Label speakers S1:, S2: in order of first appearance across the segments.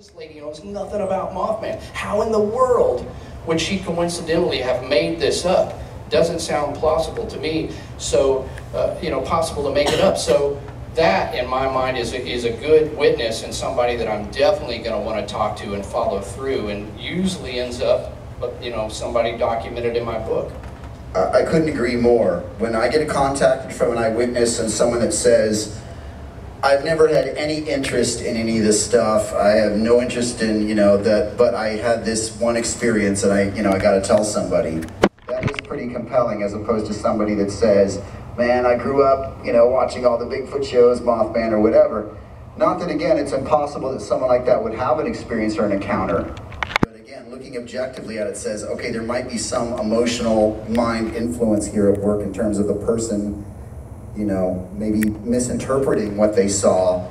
S1: This lady knows nothing about Mothman. How in the world would she coincidentally have made this up? Doesn't sound plausible to me. So, uh, you know, possible to make it up. So that, in my mind, is a, is a good witness and somebody that I'm definitely going to want to talk to and follow through. And usually ends up, but you know, somebody documented in my book.
S2: I couldn't agree more. When I get a contacted from an eyewitness and someone that says, I've never had any interest in any of this stuff. I have no interest in, you know, that, but I had this one experience and I, you know, I got to tell somebody. That is pretty compelling as opposed to somebody that says, man, I grew up, you know, watching all the Bigfoot shows, Mothman or whatever. Not that, again, it's impossible that someone like that would have an experience or an encounter. But again, looking objectively at it says, okay, there might be some emotional mind influence here at work in terms of the person you know, maybe misinterpreting what they saw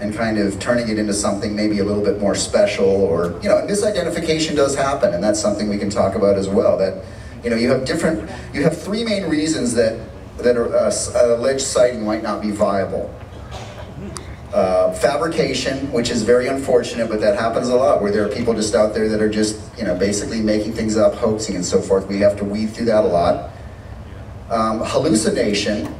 S2: and kind of turning it into something maybe a little bit more special or, you know, misidentification does happen and that's something we can talk about as well. That, you know, you have different, you have three main reasons that, that are, uh, alleged sighting might not be viable. Uh, fabrication, which is very unfortunate, but that happens a lot, where there are people just out there that are just, you know, basically making things up, hoaxing and so forth. We have to weed through that a lot. Um, hallucination,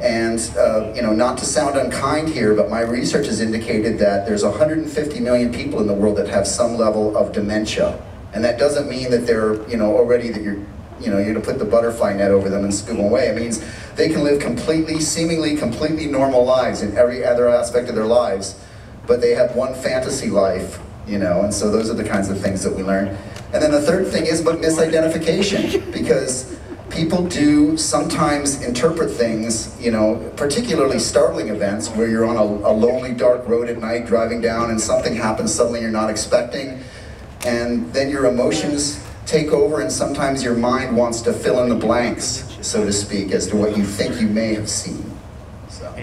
S2: and, uh, you know, not to sound unkind here, but my research has indicated that there's 150 million people in the world that have some level of dementia. And that doesn't mean that they're, you know, already that you're, you know, you're gonna put the butterfly net over them and scoop them away. It means they can live completely, seemingly completely normal lives in every other aspect of their lives, but they have one fantasy life, you know, and so those are the kinds of things that we learn. And then the third thing is but misidentification, because people do sometimes interpret things, you know, particularly startling events where you're on a, a, lonely, dark road at night driving down and something happens suddenly you're not expecting, and then your emotions take over and sometimes your mind wants to fill in the blanks, so to speak, as to what you think you may have seen. So.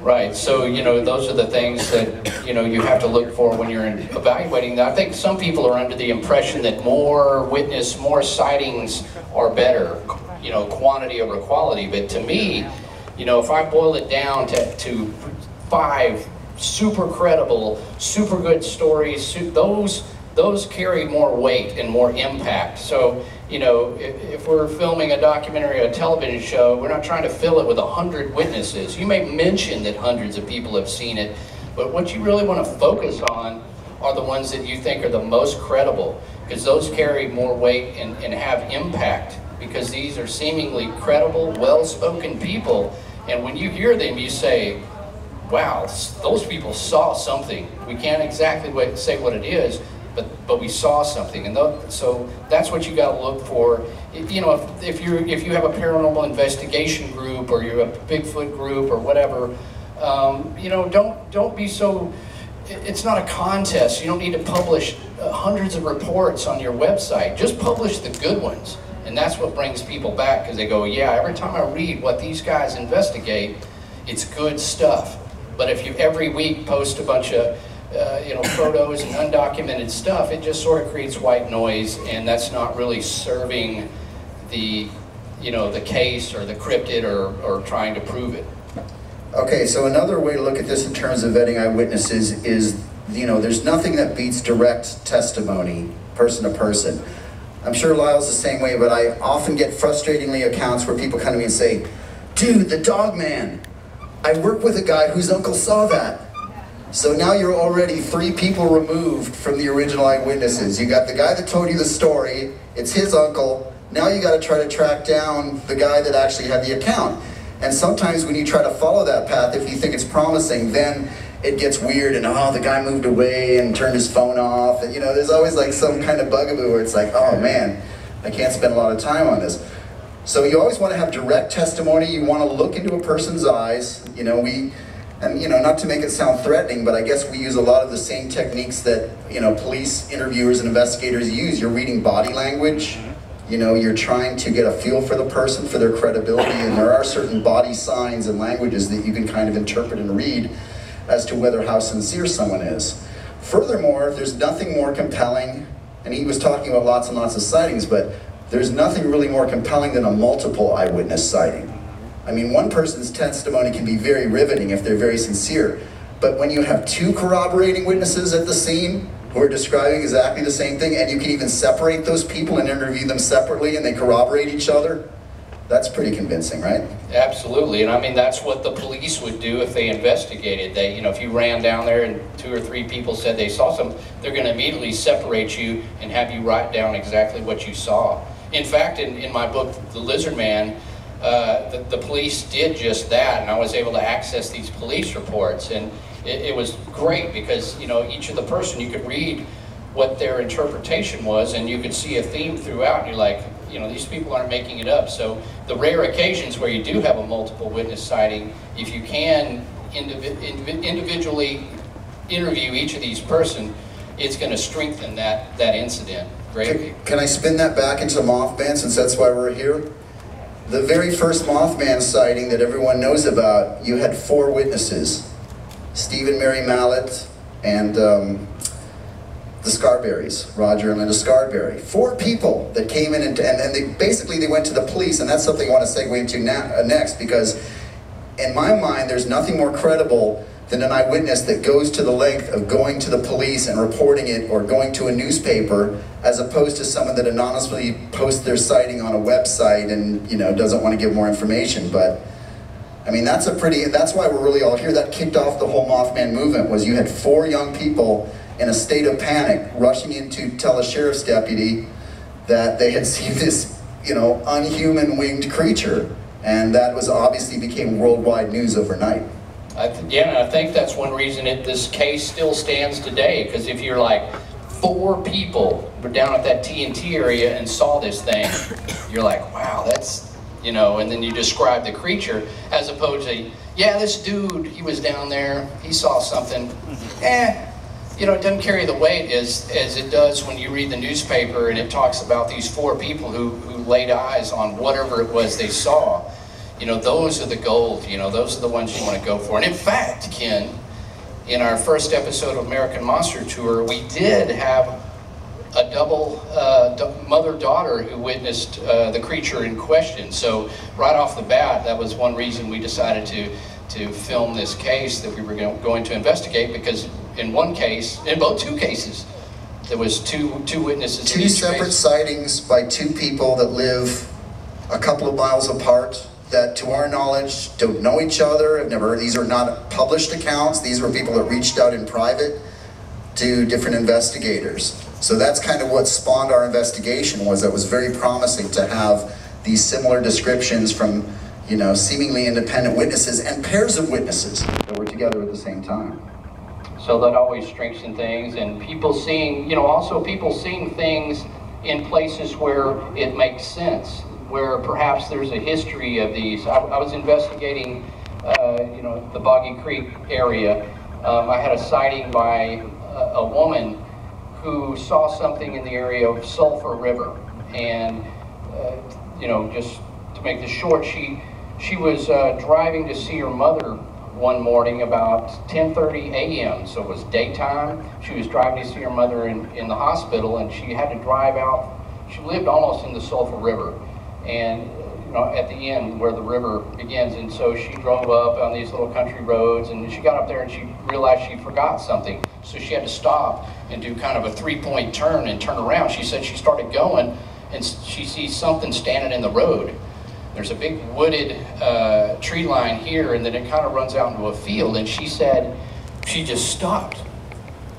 S1: Right, so, you know, those are the things that, you know, you have to look for when you're evaluating. I think some people are under the impression that more witness, more sightings are better you know, quantity over quality. But to me, you know, if I boil it down to, to five super credible, super good stories, those those carry more weight and more impact. So, you know, if, if, we're filming a documentary or a television show, we're not trying to fill it with a hundred witnesses. You may mention that hundreds of people have seen it, but what you really want to focus on are the ones that you think are the most credible, because those carry more weight and, and have impact because these are seemingly credible, well-spoken people. And when you hear them, you say, wow, those people saw something. We can't exactly say what it is, but, but we saw something. And so that's what you got to look for. If, you know, if, if, you if you have a paranormal investigation group or you're a Bigfoot group or whatever, um, you know, don't, don't be so, it's not a contest. You don't need to publish uh, hundreds of reports on your website. Just publish the good ones. And that's what brings people back because they go, yeah, every time I read what these guys investigate, it's good stuff. But if you every week post a bunch of uh, you know photos and undocumented stuff, it just sort of creates white noise, and that's not really serving the you know the case or the cryptid or, or trying to prove it.
S2: Okay, so another way to look at this in terms of vetting eyewitnesses is you know there's nothing that beats direct testimony, person to person. I'm sure Lyle's the same way, but I often get frustratingly accounts where people come to me and say, dude, the dog man, I work with a guy whose uncle saw that. So now you're already three people removed from the original eyewitnesses. You got the guy that told you the story, it's his uncle, now you gotta try to track down the guy that actually had the account. And sometimes when you try to follow that path, if you think it's promising, then it gets weird and oh the guy moved away and turned his phone off. And you know there's always like some kind of bugaboo where it's like oh man I can't spend a lot of time on this. So you always want to have direct testimony. You want to look into a person's eyes. You know we and you know not to make it sound threatening but I guess we use a lot of the same techniques that you know police interviewers and investigators use. You're reading body language. You know you're trying to get a feel for the person for their credibility and there are certain body signs and languages that you can kind of interpret and read as to whether how sincere someone is. Furthermore, there's nothing more compelling, and he was talking about lots and lots of sightings, but there's nothing really more compelling than a multiple eyewitness sighting. I mean, one person's testimony can be very riveting if they're very sincere, But when you have two corroborating witnesses at the scene who are describing exactly the same thing, and you can even separate those people and interview them separately and they corroborate each other, that's pretty convincing, right?
S1: Absolutely, and I mean, that's what the police would do if they investigated. They, you know, if you ran down there and two or three people said they saw some, they're gonna immediately separate you and have you write down exactly what you saw. In fact, in, in my book, The Lizard Man, uh, the, the police did just that, and I was able to access these police reports, and it, it was great because, you know, each of the person, you could read what their interpretation was, and you could see a theme throughout, and you're like, you know, these people aren't making it up. So the rare occasions where you do have a multiple witness sighting, if you can indivi- indivi- individually interview each of these person, it's going to strengthen that, that incident greatly.
S2: Can, can I spin that back into Mothman since that's why we're here? The very first Mothman sighting that everyone knows about, you had four witnesses Stephen Mary Mallette and um, the Scarberries, Roger and Linda Scarberry. Four people that came in and, and, and they basically they went to the police, and that's something I want to segue into na- uh, next because in my mind, there's nothing more credible than an eyewitness that goes to the length of going to the police and reporting it or going to a newspaper as opposed to someone that anonymously posts their sighting on a website and you know doesn't want to give more information but I mean that's a pretty that's why we're really all here that kicked off the whole Mothman movement was you had four young people in a state of panic rushing in to tell a sheriff's deputy that they had seen this you know unhuman winged creature and that was obviously became worldwide news overnight.
S1: I yeah, I think that's one reason it, this case still stands today. Because if you're like four people were down at that TNT area and saw this thing, you're like, wow, that's you know. And then you describe the creature as opposed to, yeah, this dude, he was down there, he saw something. Eh, you know, it doesn't carry the weight as as it does when you read the newspaper and it talks about these four people who who laid eyes on whatever it was they saw you know, those are the gold, you know, those are the ones you want to go for. And in fact, Ken, in our first episode of American Monster Tour, we did have a double uh, mother-daughter who witnessed uh, the creature in question. So right off the bat, that was one reason we decided to to film this case that we were going to investigate because in one case, in both two cases, there was two two witnesses.
S2: Two separate
S1: case.
S2: sightings by two people that live a couple of miles apart that to our knowledge don't know each other, have never these are not published accounts, these were people that reached out in private to different investigators. So that's kind of what spawned our investigation was that was very promising to have these similar descriptions from you know seemingly independent witnesses and pairs of witnesses that were together at the same time.
S1: So that always strengthens things and people seeing, you know, also people seeing things in places where it makes sense where perhaps there's a history of these. I, I was investigating, uh, you know, the Boggy Creek area. Um, I had a sighting by a, a, woman who saw something in the area of Sulphur River, and uh, you know, just to make this short, she she was uh, driving to see her mother one morning about 10:30 a.m. So it was daytime. She was driving to see her mother in, in the hospital, and she had to drive out. She lived almost in the Sulphur River and you know, at the end where the river begins. And so she drove up on these little country roads, and she got up there and she realized she forgot something. So she had to stop and do kind of a three-point turn and turn around. She said she started going, and she sees something standing in the road. There's a big wooded uh, tree line here, and then it kind of runs out into a field. And she said she just stopped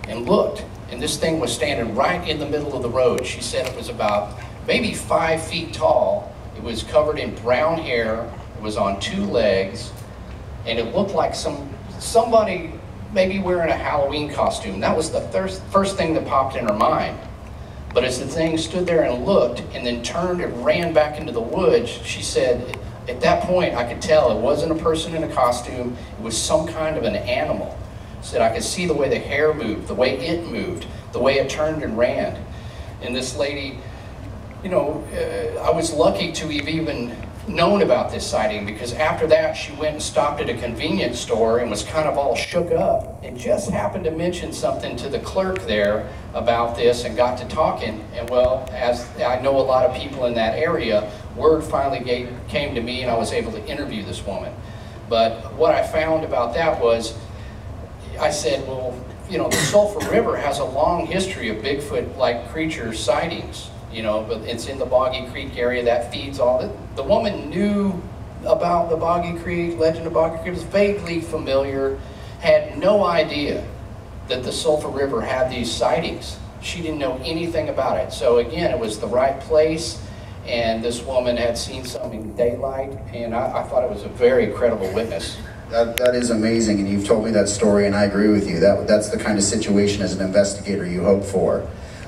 S1: and looked, and this thing was standing right in the middle of the road. She said it was about maybe five feet tall it was covered in brown hair. It was on two legs, and it looked like some somebody maybe wearing a Halloween costume. That was the first, first thing that popped in her mind. But as the thing stood there and looked and then turned and ran back into the woods, she said, at that point, I could tell it wasn't a person in a costume, it was some kind of an animal. Said I could see the way the hair moved, the way it moved, the way it turned and ran. And this lady you know, uh, I was lucky to have even known about this sighting because after that she went and stopped at a convenience store and was kind of all shook up and just happened to mention something to the clerk there about this and got to talking. And well as I know a lot of people in that area word finally gave, came to me and I was able to interview this woman. But what I found about that was I said, well, you know, the Sulphur River has a long history of Bigfoot-like creature sightings, you know, but it's in the Boggy Creek area that feeds all the, the woman knew about the Boggy Creek, legend of Boggy Creek, was vaguely familiar, had no idea that the Sulphur River had these sightings. She didn't know anything about it. So again, it was the right place, and this woman had seen something in daylight, and I, I thought it was a very credible witness.
S2: That, that is amazing, and you've told me that story, and I agree with you. That, that's the kind of situation as an investigator you hope for.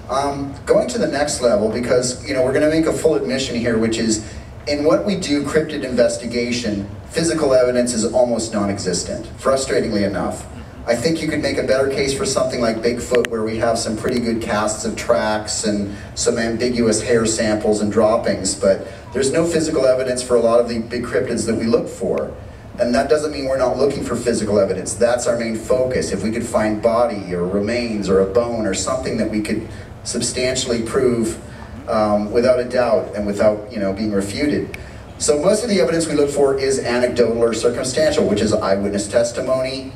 S2: Um, going to the next level, because you know we're going to make a full admission here, which is in what we do, cryptid investigation, physical evidence is almost non-existent, frustratingly enough. I think you could make a better case for something like Bigfoot where we have some pretty good casts of tracks and some ambiguous hair samples and droppings, but there's no physical evidence for a lot of the big cryptids that we look for. And that doesn't mean we're not looking for physical evidence. That's our main focus. If we could find body or remains or a bone or something that we could substantially prove um, without a doubt and without you know being refuted. So most of the evidence we look for is anecdotal or circumstantial, which is eyewitness testimony,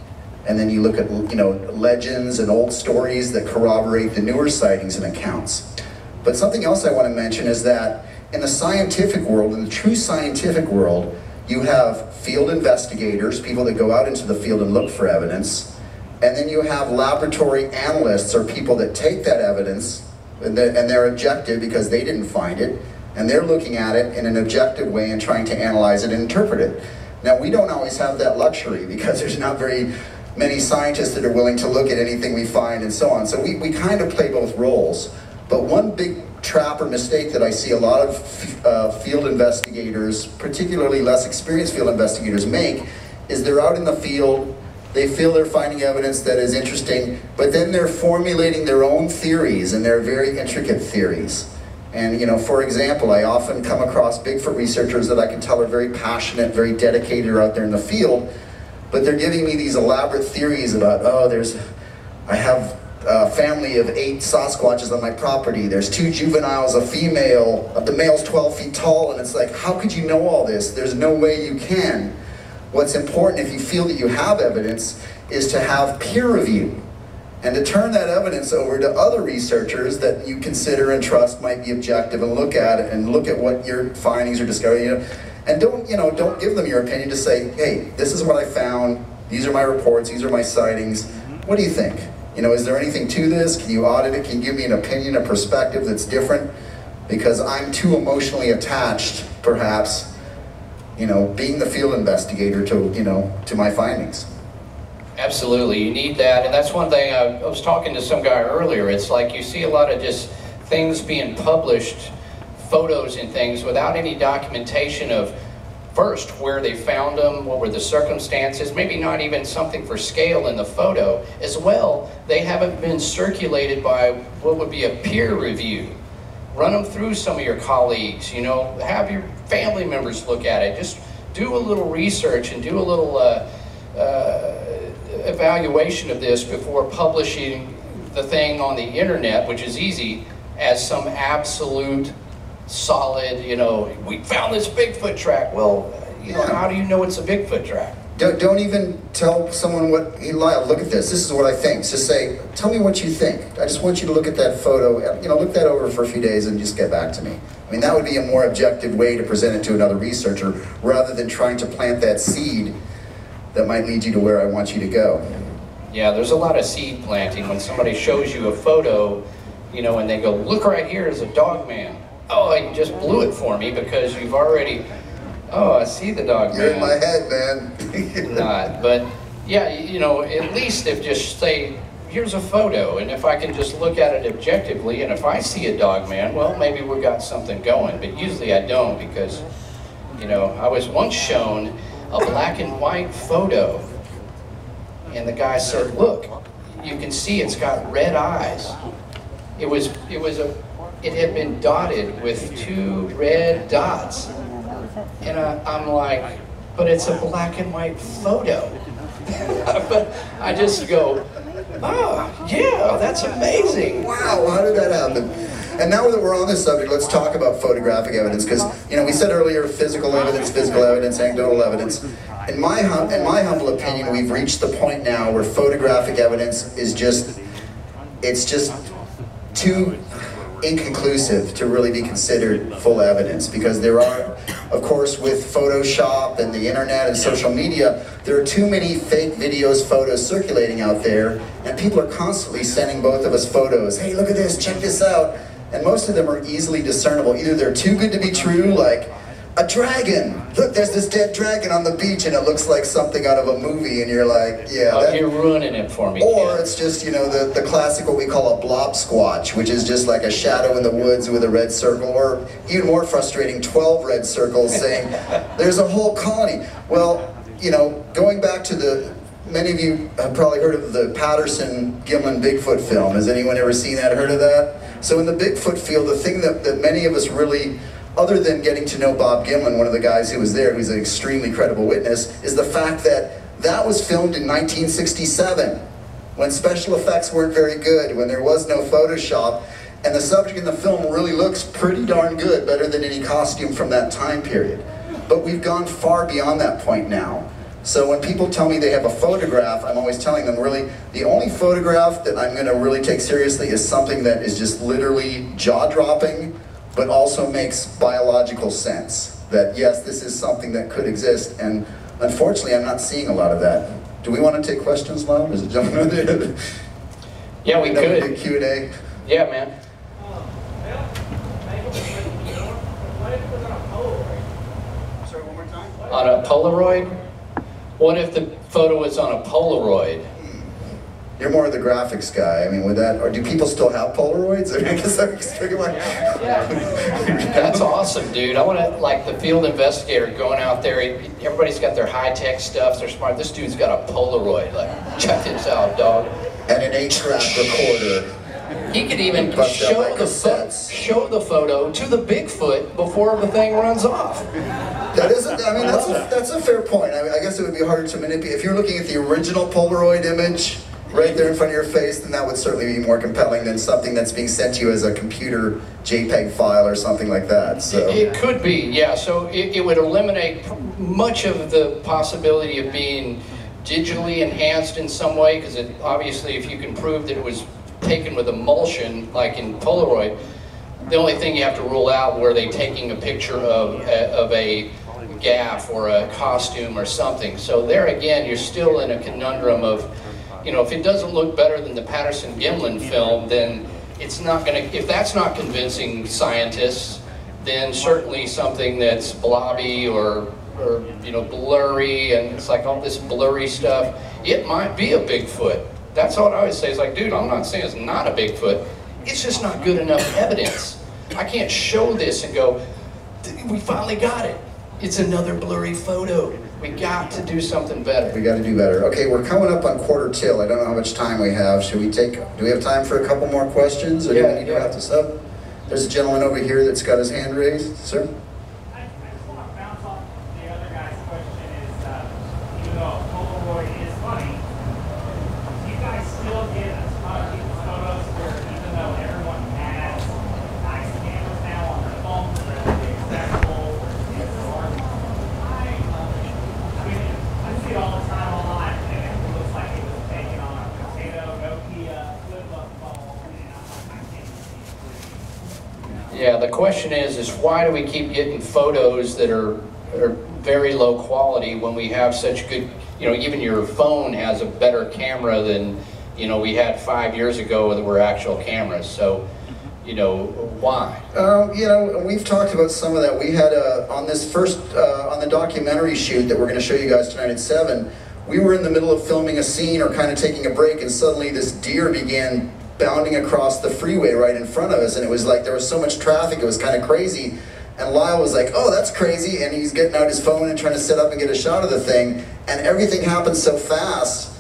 S2: and then you look at you know legends and old stories that corroborate the newer sightings and accounts. But something else I want to mention is that in the scientific world, in the true scientific world, you have field investigators, people that go out into the field and look for evidence, and then you have laboratory analysts or people that take that evidence and they're objective because they didn't find it, and they're looking at it in an objective way and trying to analyze it and interpret it. Now, we don't always have that luxury because there's not very many scientists that are willing to look at anything we find and so on. So we, we kind of play both roles. But one big trap or mistake that I see a lot of uh, field investigators, particularly less experienced field investigators, make is they're out in the field, they feel they're finding evidence that is interesting, but then they're formulating their own theories, and they're very intricate theories. And you know, for example, I often come across Bigfoot researchers that I can tell are very passionate, very dedicated, out there in the field, but they're giving me these elaborate theories about, oh, there's, I have a family of eight Sasquatches on my property. There's two juveniles, a female, the male's 12 feet tall, and it's like, how could you know all this? There's no way you can. What's important if you feel that you have evidence is to have peer review and to turn that evidence over to other researchers that you consider and trust might be objective and look at it and look at what your findings or discovery, you know, and don't, you know, don't give them your opinion. Just say, hey, this is what I found. These are my reports. These are my sightings. What do you think? You know, is there anything to this? Can you audit it? Can you give me an opinion, a perspective that's different? Because I'm too emotionally attached, perhaps, you know, being the field investigator to, you know, to my findings.
S1: Absolutely, you need that, and that's one thing I, I was talking to some guy earlier. It's like you see a lot of just things being published photos and things without any documentation of first where they found them, what were the circumstances, maybe not even something for scale in the photo. As well, they haven't been circulated by what would be a peer review. Run them through some of your colleagues, you know, have your family members look at it. Just do a little research and do a little uh, uh, evaluation of this before publishing the thing on the internet, which is easy, as some absolute solid, you know, we found this Bigfoot track. Well, you know, how do you know it's a Bigfoot track?
S2: Don't, don't even tell someone what, Lyle, look at this. This is what I think. Just say, tell me what you think. I just want you to look at that photo, you know, look that over for a few days and just get back to me. I mean, that would be a more objective way to present it to another researcher rather than trying to plant that seed that might lead you to where I want you to go.
S1: Yeah, there's a lot of seed planting. When somebody shows you a photo, you know, and they go, look right here is a dog man oh, you just blew it for me because you've already, oh, I see the dog.
S2: You're in my head, man.
S1: Not, but yeah, you know, at least if just say, here's a photo, and if I can just look at it objectively, and if I see a dog man, well, maybe we got something going. But usually I don't because, you know, I was once shown a black and white photo, and the guy said, look, you can see it's got red eyes. It was, it was a it had been dotted with two red dots. And I'm like, but it's a black and white photo. but I just go, oh, yeah, that's amazing.
S2: Wow, how did that happen? And now that we're on this subject, let's talk about photographic evidence because, you know, we said earlier physical evidence, physical evidence, anecdotal evidence. in my, in my humble opinion, we've reached the point now where photographic evidence is just, it's just too inconclusive to really be considered full evidence because there are, of course, with Photoshop and the internet and social media, there are too many fake videos, photos circulating out there, and people are constantly sending both of us photos. Hey, look at this, check this out. And most of them are easily discernible. Either they're too good to be true, like, a dragon. Look, there's this dead dragon on the beach, and it looks like something out of a movie, and you're like, yeah.
S1: Oh,
S2: that-
S1: you're ruining it for me.
S2: or it's just, you know, the, the classic what we call a blob squatch, which is just like a shadow in the woods with a red circle, or even more frustrating, 12 red circles saying, there's a whole colony. Well, you know, going back to the, many of you have probably heard of the Patterson Gimlin Bigfoot film. Has anyone ever seen that, heard of that? So in the Bigfoot field, the thing that, that many of us really other than getting to know Bob Gimlin, one of the guys who was there, who's an extremely credible witness, is the fact that that was filmed in 1967 when special effects weren't very good, when there was no Photoshop, and the subject in the film really looks pretty darn good, better than any costume from that time period. But we've gone far beyond that point now. So when people tell me they have a photograph, I'm always telling them really, the only photograph that I'm gonna really take seriously is something that is just literally jaw-dropping, but also makes biological sense. That yes, this is something that could exist, and unfortunately, I'm not seeing a lot of that. Do we want to take questions, Lyle? Is it gentlemen?
S1: yeah, we could.
S2: Q and A.
S1: Yeah, man.
S2: Sorry, one more time.
S1: On a Polaroid? What if the photo was on a Polaroid?
S2: You're more of the graphics guy. I mean, with that, or do people still have Polaroids? I mean, I guess I'm thinking like,
S1: That's awesome, dude. I want to, like, the field investigator going out there. Everybody's got their high tech stuff. They're smart. This dude's got a Polaroid. Like, check this out, dog.
S2: and an eight-track recorder.
S1: He could even show
S2: like
S1: the pho-
S2: cassettes.
S1: show the photo to the Bigfoot before the thing runs off.
S2: That is, a, I mean, that's a, that's a fair point. I, mean, I guess it would be harder to manipulate. If you're looking at the original Polaroid image right there in front of your face, then that would certainly be more compelling than something that's being sent to you as a computer JPEG file or something like that. So.
S1: It, could be, yeah. So it, it would eliminate much of the possibility of being digitally enhanced in some way, because obviously, if you can prove that it was taken with emulsion, like in Polaroid, the only thing you have to rule out were they taking a picture of a, of a gaff or a costume or something. So there again, you're still in a conundrum of, you know, if it doesn't look better than the Patterson Gimlin film, then it's not going to. If that's not convincing scientists, then certainly something that's blobby or or you know blurry and it's like all this blurry stuff, it might be a Bigfoot. That's what I always say. It's like, dude, I'm not saying it's not a Bigfoot. It's just not good enough evidence. I can't show this and go, we finally got it. It's another blurry photo. We got to do something better.
S2: We got to do better. Okay, we're coming up on quarter till. I don't know how much time we have. Should we take? Do we have time for a couple more questions, or do
S1: Yeah,
S2: we need to
S1: yeah.
S2: wrap this up? There's a gentleman over here that's got his hand raised, sir.
S3: I, I just want to bounce off the other guy's question is, uh, even though Polaroid is funny, do you guys still get a ton of people's photos where even though everyone has nice cameras now on their phones, they're really accessible, where it's hard? I, I mean, I see it all the time online, and it looks like it was taken on a potato Nokia flip up phone, and I'm like, I can't see it.
S1: Yeah, the question is, is why do we keep getting photos that are, are very low quality when we have such good, you know, even your phone has a better camera than, you know, we had five years ago that were actual cameras. So, you know, why?
S2: Um, you know, we've talked about some of that. We had uh, on this first uh, on the documentary shoot that we're going to show you guys tonight at seven. We were in the middle of filming a scene or kind of taking a break, and suddenly this deer began bounding across the freeway right in front of us, and it was like there was so much traffic, it was kind of crazy. And Lyle was like, "Oh, that's crazy," and he's getting out his phone and trying to set up and get a shot of the thing, and everything happened so fast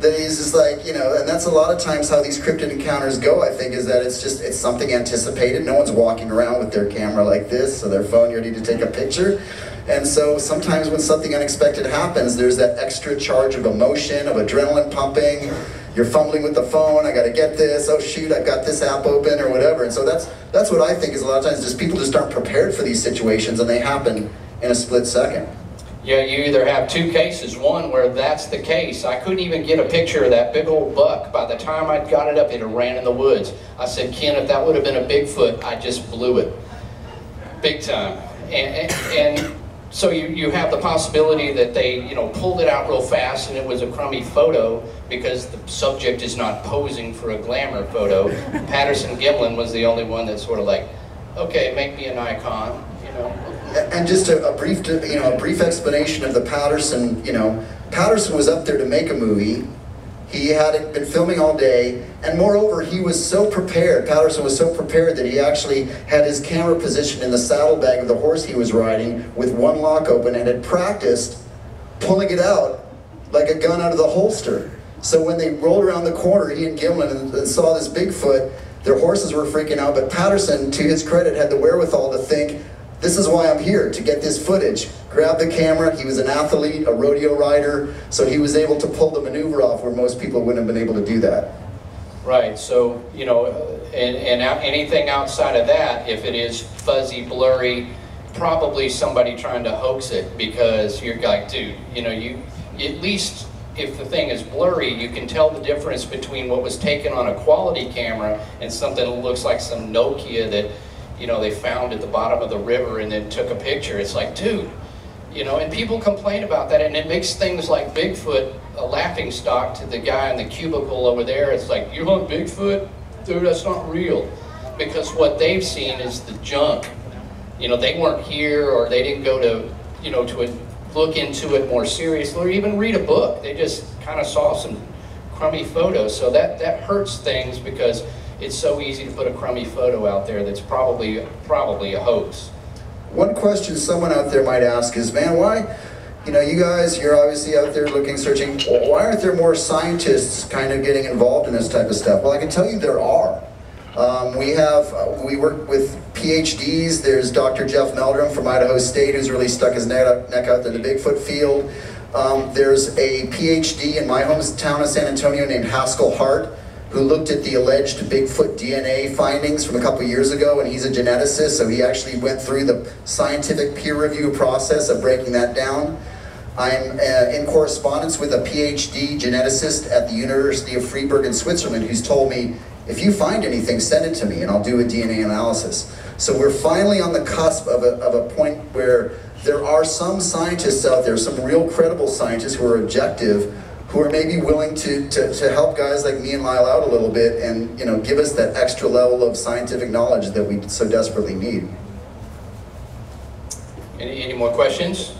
S2: that he's just like, you know, and that's a lot of times how these cryptid encounters go, I think, is that it's just, it's something anticipated. No one's walking around with their camera like this, or their phone ready to take a picture. And so sometimes when something unexpected happens, there's that extra charge of emotion, of adrenaline pumping. You're fumbling with the phone, I gotta get this, oh shoot, I've got this app open, or whatever. And so that's, that's what I think is a lot of times, just people just aren't prepared for these situations, and they happen in a split second.
S1: Yeah, you either have two cases. One where that's the case. I couldn't even get a picture of that big old buck. By the time I got it up, it ran in the woods. I said, Ken, if that would have been a Bigfoot, I just blew it. Big time. And, and, and so you, you have the possibility that they, you know, pulled it out real fast and it was a crummy photo because the subject is not posing for a glamour photo. Patterson Gimlin was the only one that sort of like, okay, make me an icon, you know.
S2: And just a, a brief, you know, a brief explanation of the Patterson, you know, Patterson was up there to make a movie. He had been filming all day, and moreover, he was so prepared, Patterson was so prepared that he actually had his camera positioned in the saddlebag of the horse he was riding with one lock open and had practiced pulling it out like a gun out of the holster. So when they rolled around the corner, he and Gimlin, and, and saw this Bigfoot, their horses were freaking out, but Patterson, to his credit, had the wherewithal to think, this is why I'm here, to get this footage. Grab the camera, he was an athlete, a rodeo rider, so he was able to pull the maneuver off where most people wouldn't have been able to do that.
S1: Right, so, you know, and, and anything outside of that, if it is fuzzy, blurry, probably somebody trying to hoax it because you're like, dude, you know, you, at least if the thing is blurry, you can tell the difference between what was taken on a quality camera and something that looks like some Nokia that, you know, they found at the bottom of the river and then took a picture. It's like, dude, you know, and people complain about that and it makes things like Bigfoot a laughing stock to the guy in the cubicle over there. It's like, you want Bigfoot? Dude, that's not real. Because what they've seen is the junk. You know, they weren't here or they didn't go to, you know, to a, look into it more seriously or even read a book. They just kind of saw some crummy photos. So that, that hurts things because it's so easy to put a crummy photo out there that's probably, probably a hoax.
S2: One question someone out there might ask is, man, why, you know, you guys, you're obviously out there looking, searching, why aren't there more scientists kind of getting involved in this type of stuff? Well, I can tell you there are. Um, we have, uh, we work with PhDs. There's Dr. Jeff Meldrum from Idaho State who's really stuck his neck out, neck out in the Bigfoot field. Um, there's a PhD in my hometown of San Antonio named Haskell Hart who looked at the alleged Bigfoot DNA findings from a couple years ago, and he's a geneticist, so he actually went through the scientific peer review process of breaking that down. I'm uh, in correspondence with a PhD geneticist at the University of Freiburg in Switzerland who's told me, if you find anything, send it to me and I'll do a DNA analysis. So we're finally on the cusp of a, of a point where there are some scientists out there, some real credible scientists who are objective, who are maybe willing to, to, to help guys like me and Lyle out a little bit and you know give us that extra level of scientific knowledge that we so desperately need.
S1: Any, any more questions?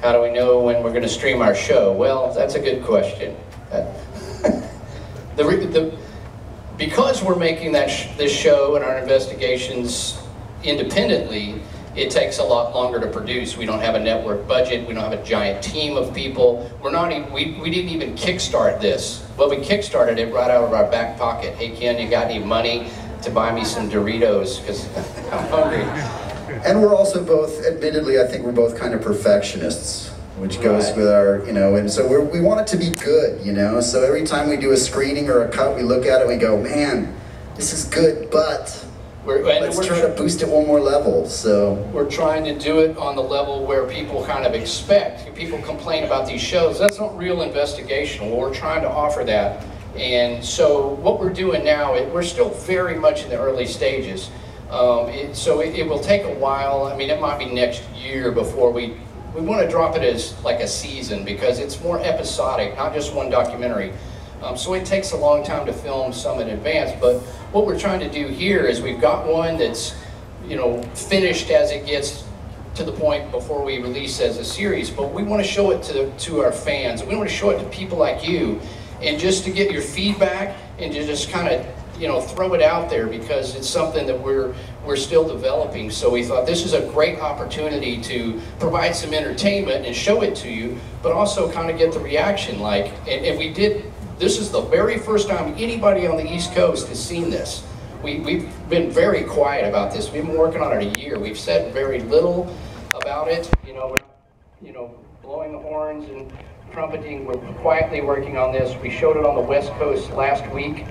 S1: How do we know when we're going to stream our show? Well, that's a good question. the, the, because we're making that sh- this show and our investigations independently, it takes a lot longer to produce. We don't have a network budget. We don't have a giant team of people. We're not even, we, we didn't even kickstart this. Well, we kickstarted it right out of our back pocket. Hey, Ken, you got any money to buy me some Doritos? Because I'm hungry.
S2: And we're also both, admittedly, I think we're both kind of perfectionists, which goes
S1: Right.
S2: with our, you know, and so we're, we want it to be good, you know. So every time we do a screening or a cut, we look at it and we go, man, this is good, but
S1: We're, and
S2: let's
S1: we're,
S2: try to boost it one more level. So
S1: we're trying to do it on the level where people kind of expect. People complain about these shows. That's not real investigation. Well, we're trying to offer that. And so what we're doing now, it, we're still very much in the early stages. Um, it, so it, it will take a while. I mean, it might be next year before we, we want to drop it as like a season because it's more episodic, not just one documentary. Um, so it takes a long time to film some in advance, but what we're trying to do here is we've got one that's, you know, finished as it gets to the point before we release as a series, but we want to show it to, to our fans. We want to show it to people like you, and just to get your feedback and to just kind of, you know, throw it out there because it's something that we're we're still developing. So we thought this is a great opportunity to provide some entertainment and show it to you, but also kind of get the reaction. Like, and, and we did. This is the very first time anybody on the East Coast has seen this. We, we've been very quiet about this. We've been working on it a year. We've said very little about it. You know, we're you know, blowing the horns and trumpeting. We're quietly working on this. We showed it on the West Coast last week,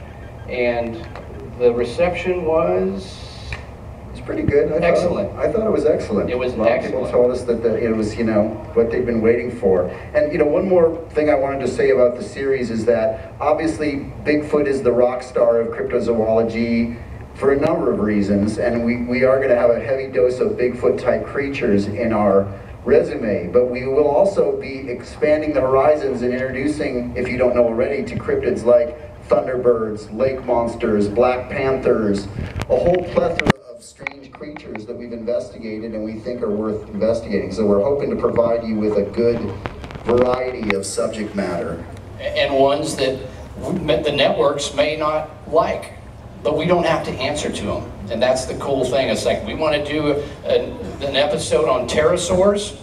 S1: and the reception was
S2: pretty good. I thought-
S1: Excellent.
S2: I thought it was excellent.
S1: It was
S2: A lot of people told us that the, it was, you know, what they've been waiting for. And, you know, one more thing I wanted to say about the series is that obviously Bigfoot is the rock star of cryptozoology for a number of reasons, and we, we are going to have a heavy dose of Bigfoot type creatures in our resume, but we will also be expanding the horizons and introducing, if you don't know already, to cryptids like thunderbirds, lake monsters, black panthers, a whole plethora of strange creatures that we've investigated and we think are worth investigating. So we're hoping to provide you with a good variety of subject matter.
S1: and ones that the networks may not like, but we don't have to answer to them. And that's the cool thing. It's like we want to do an, an episode on pterosaurs,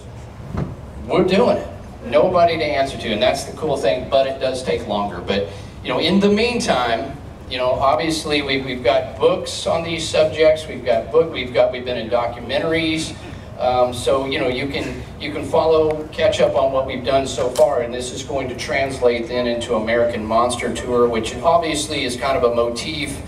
S1: we're doing it. Nobody to answer to, and that's the cool thing. But it does take longer. But you know, in the meantime, you know, obviously we've, we've got books on these subjects. We've got book. We've got we've been in documentaries. Um, so you know you can you can follow catch up on what we've done so far, and this is going to translate then into American Monster Tour, which obviously is kind of a motif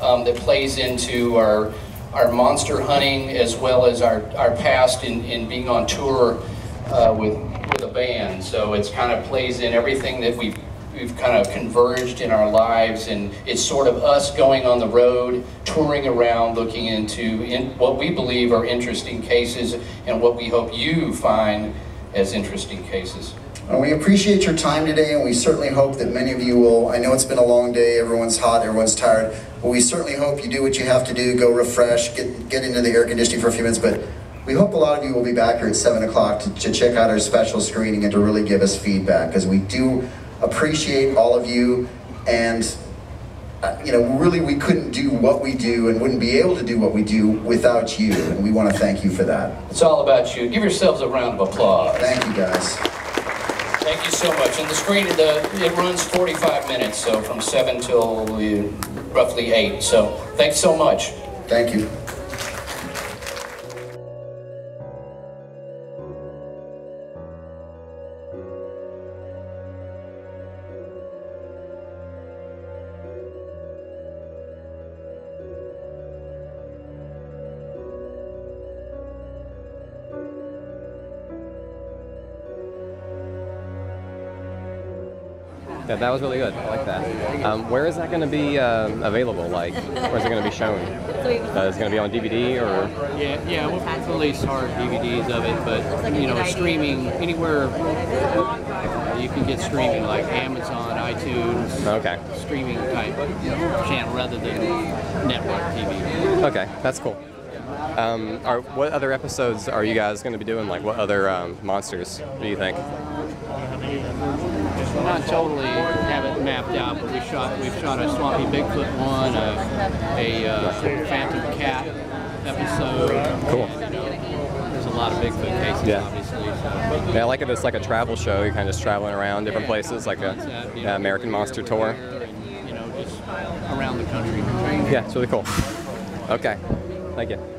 S1: um, that plays into our our monster hunting as well as our, our past in, in being on tour uh, with with a band. So it's kind of plays in everything that we've we've kind of converged in our lives, and it's sort of us going on the road, touring around, looking into in what we believe are interesting cases, and what we hope you find as interesting cases.
S2: And we appreciate your time today, and we certainly hope that many of you will. I know it's been a long day, everyone's hot, everyone's tired, but we certainly hope you do what you have to do, go refresh, get, get into the air conditioning for a few minutes. But we hope a lot of you will be back here at 7 o'clock to, to check out our special screening and to really give us feedback, because we do appreciate all of you, and uh, you know, really we couldn't do what we do and wouldn't be able to do what we do without you, and we want to thank you for that.
S1: It's all about you. Give yourselves a round of applause.
S2: Thank you, guys.
S1: Thank you so much. And the screen, the, it runs 45 minutes, so from 7 till uh, roughly 8. So thanks so much.
S2: Thank you.
S4: That was really good. I like that. Um, where is that going to be um, available? Like, where's it going to be shown? Uh, is it going to be on DVD or?
S5: Yeah, yeah, we'll release hard DVDs of it, but you know, streaming anywhere you can get streaming like Amazon, iTunes,
S4: Okay.
S5: streaming type channel rather than network TV.
S4: Okay, that's cool. Um, are what other episodes are you guys going to be doing? Like, what other um, monsters do you think?
S5: Not totally have it mapped out, but we shot we've shot a Swampy Bigfoot one, a, a uh, Phantom Cat episode.
S4: Cool.
S5: And, you know, there's a lot of Bigfoot cases,
S4: Yeah.
S5: obviously. So.
S4: Yeah, I like it. It's like a travel show. You're kind of just traveling around different places, like a yeah,
S5: know,
S4: American Monster Tour.
S5: and, you know, just around the country.
S4: Yeah, it's really cool. Okay, thank you.